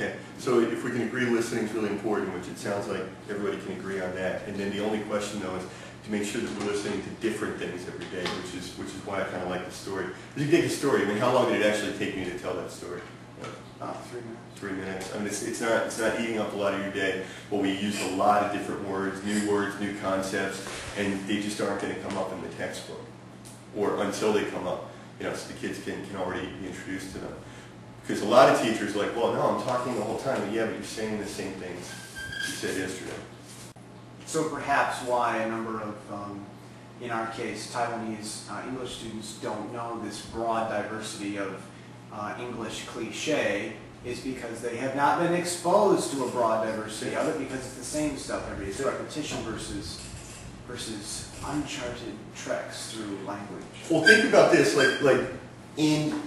Okay, so if we can agree listening is really important, which it sounds like everybody can agree on that. And then the only question though is to make sure that we're listening to different things every day, which is, which is why I kind of like the story. If you take a story, I mean, how long did it actually take me to tell that story? Uh, three minutes. Three minutes. I mean, it's, it's not, it's not eating up a lot of your day, but we use a lot of different words, new words, new concepts, and they just aren't going to come up in the textbook. Or until they come up, you know, so the kids can, can already be introduced to them. Because a lot of teachers are like, well, no, I'm talking the whole time. But yeah, but you're saying the same things you said yesterday. So perhaps why a number of, um, in our case, Taiwanese uh, English students don't know this broad diversity of uh, English cliche is because they have not been exposed to a broad diversity of it because it's the same stuff every day. It's repetition versus versus uncharted treks through language. Well, think about this, like, like in,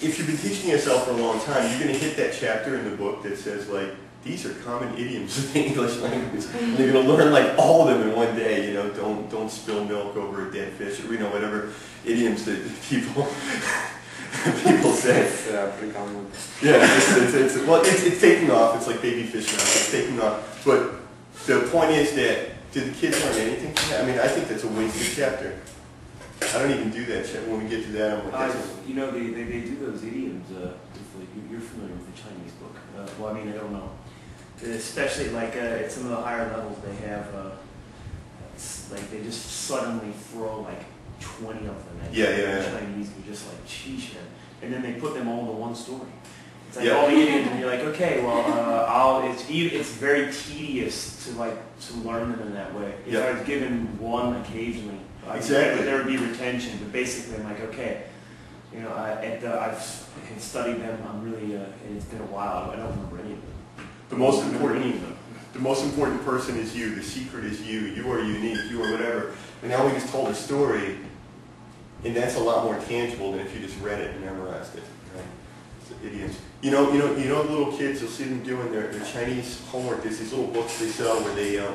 if you've been teaching yourself for a long time, you're going to hit that chapter in the book that says, like, these are common idioms of the English language. And you're going to learn, like, all of them in one day, you know, don't, don't spill milk over a dead fish, or, you know, whatever idioms that people, people say. It's uh, pretty common. Yeah, it's, it's, it's, well, it's, it's taking off. It's like baby fish now. It's taking off. But the point is that did the kids learn anything? I mean, I think that's a wasted chapter. I don't even do that chapter. When we get to that, I'm like, Uh, you know, they, they, they do those idioms, uh, if, like, you- you're familiar with the Chinese book. Uh, well, I mean, I don't know. Especially like uh, at some of the higher levels, they have, uh, like they just suddenly throw like 20 of them at you. Yeah, yeah, yeah. Chinese, you're just like, sheesh, man. And then they put them all into one story. It's like Yeah. all the idioms, and you're like, okay, well, uh, I'll, it's, it's very tedious to like, to learn them in that way. If Yeah. I was given one occasionally, Exactly. there would be retention, but basically I'm like, okay, you know, I, at the, I've studied them, I'm really, uh, and it's been a while, I don't remember any of them. the most important, of them. the most important person is you. The secret is you. You are unique. You are whatever. And now we just told a story, and that's a lot more tangible than if you just read it and memorized it. Right? Idioms. You know, you know, you know, little kids. You'll see them doing their, their Chinese homework. There's these little books they sell where they um,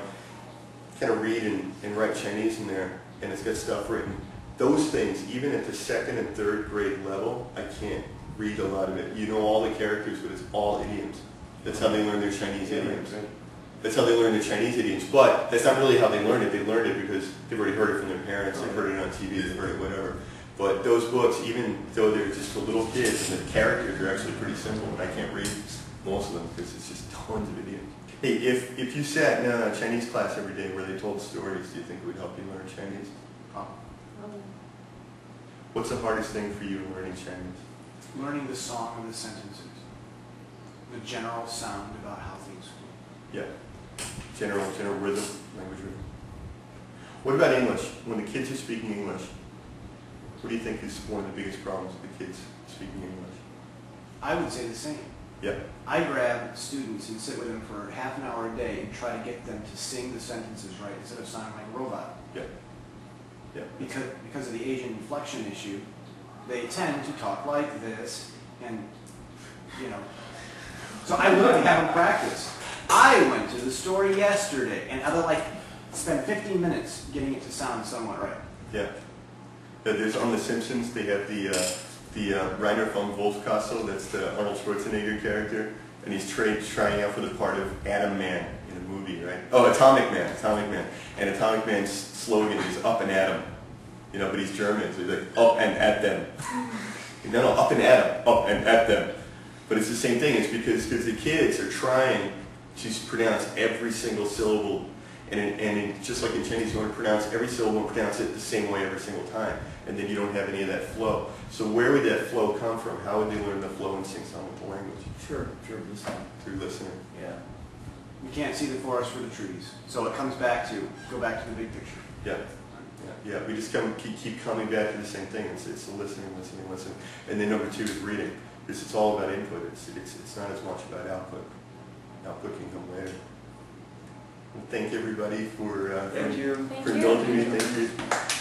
kind of read and, and write Chinese in there, and it's got stuff written. Those things, even at the second and third grade level, I can't read a lot of it. You know all the characters, but it's all idioms. That's how they learn their Chinese idioms. That's how they learn their Chinese idioms. But that's not really how they learn it. They learned it because they've already heard it from their parents, they've heard it on TV, they've heard it whatever. But those books, even though they're just for little kids and the characters are actually pretty simple, and I can't read most of them because it's just tons of idioms. Hey, if, if you sat in a Chinese class every day where they told stories, do you think it would help you learn Chinese? What's the hardest thing for you in learning Chinese? Learning the song of the sentences, the general sound about how things go. Yeah. General, general rhythm, language rhythm. What about English? When the kids are speaking English, what do you think is one of the biggest problems with the kids speaking English? I would say the same. Yeah. I grab students and sit with them for half an hour a day and try to get them to sing the sentences right instead of sounding like a robot. Yeah. Yeah. Because, because of the Asian inflection issue, they tend to talk like this and, you know. So I literally have them practice. I went to the store yesterday and I like spent 15 minutes getting it to sound somewhat right. Yeah. Yeah, There's on The Simpsons, they have the uh, the uh, Rainier von Wolfcastle, that's the Arnold Schwarzenegger character, and he's tra- trying out for the part of Atom Man in a movie, right? Oh, Atomic Man, Atomic Man. And Atomic Man's slogan is up and at 'em. You know, but he's German, so he's like, up and at them. no, no, up and at 'em, up and at them. But it's the same thing, it's because because the kids are trying to pronounce every single syllable and, in, and in, just like in Chinese, you want to pronounce every syllable and pronounce it the same way every single time. And then you don't have any of that flow. So where would that flow come from? How would they learn the flow and sing song with the language? Sure, sure, listen. Through listening. Yeah. We can't see the forest for the trees. So it comes back to, go back to the big picture. Yeah. Yeah, yeah. We just come, keep, keep coming back to the same thing. It's, it's listening, listening, listening. And then number two is reading. Because it's all about input. It's, it's, it's not as much about output. Output can come later. Thank everybody for, uh, Thank for, you. for indulging me. Thank you.